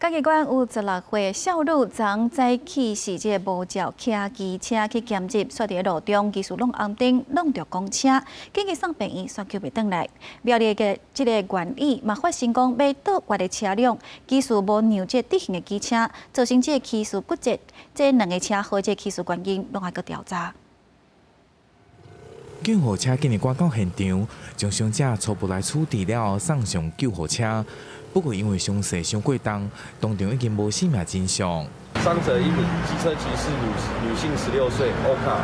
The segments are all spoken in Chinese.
嘉义县有十六岁少女昨早起时，这无照骑机车去兼职，煞伫路中，技术弄红灯，弄着公车，紧急送病院，煞救袂倒来。苗栗嘅这个原意嘛发生讲要倒坏的车辆，技术无让这直行的机车，造成这技术骨折，即两个车祸这技术原因拢还搁调查。救护车今日赶到现场，将伤者初步来处置了，送上救护车。不过因为伤势伤过重，当场已经无生命真相。伤者一名机车骑士女女性，十六岁，欧卡，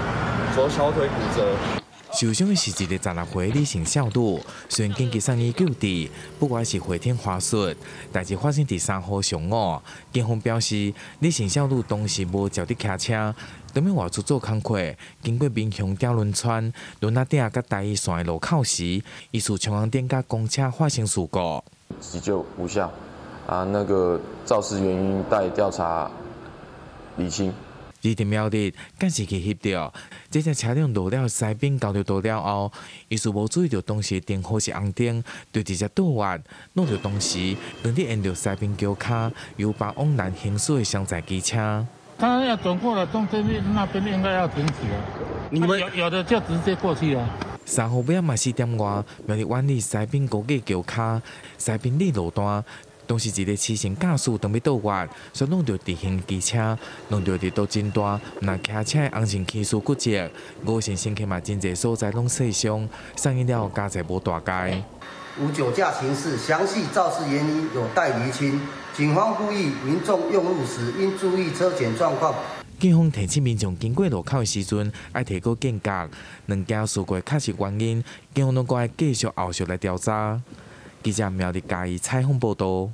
左小腿骨折。受伤的是一个十六岁女性少女，虽然紧急送医救治，不管是回天乏术。但是发生第三号上午，警方表示，女性少女当时无照伫骑车，当面外出做工课，经过民雄吊轮川轮仔顶甲大义线的路口时，疑似冲红灯甲公车发生事故。急救无效，啊，那个肇事原因待调查厘清。二点秒的，监视器翕到，这只车辆落了西边交流道了后，伊是无注意到当时灯火是红灯，对直接倒弯，弄着当时当地沿着西边桥卡，由北往南行驶的双载机车。他要转过来，中间那边应该要停止了。你们有有的就直接过去啊。三号尾嘛四点外，苗栗湾里西滨高架桥卡西滨里路段，当时一个骑行驾驶当要倒弯，所弄到直行机车，弄到力度真大，那骑车的红线起数骨折，五线乘客嘛真侪所在拢受伤，上医了加侪无大碍。无酒驾情事，详细肇事原因有待厘清。警方呼吁民众用路时应注意车前状况。警方提醒民众经过路口的时阵，要提高警觉。两件事故确实原因，警方拢该继续后续来调查。记者苗栗嘉义采访报道。